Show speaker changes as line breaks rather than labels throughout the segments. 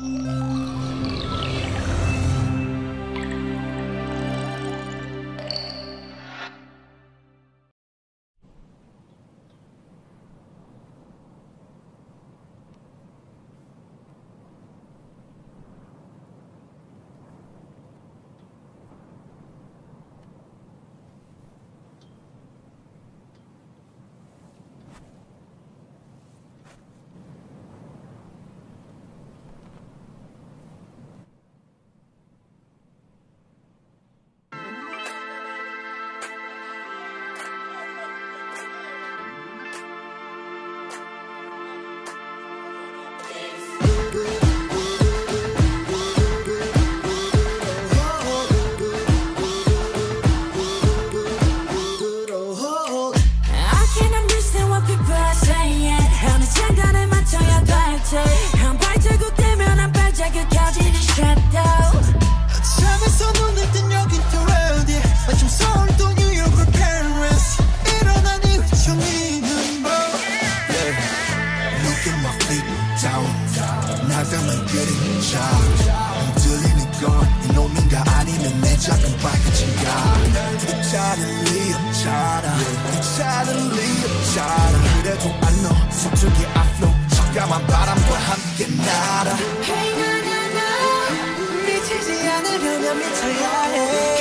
Música 있다고 나가면 그린 자. 흔들리는 건 이놈인가 아니면 내 작은 발끝인가. 괜찮은 리 없잖아. 괜찮은 리 없잖아. 그래도 안너 속쪽에 앞로 잠깐만 바람과 함께 날아.
Hey 나나나
우리 지지 않으려면 미쳐야 해.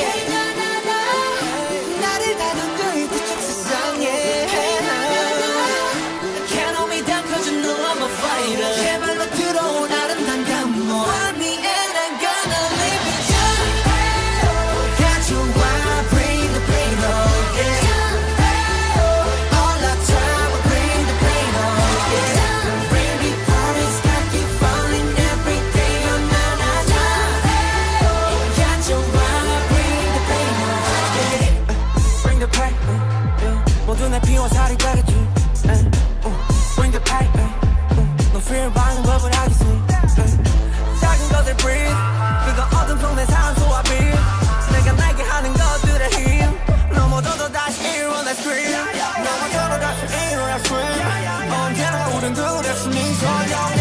that scream. Now I kinda got some air when I
swim. Oh, and
I wouldn't do that
to me,
so y'all.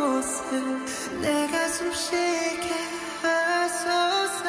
곳을 내가 숨 쉬게
하소서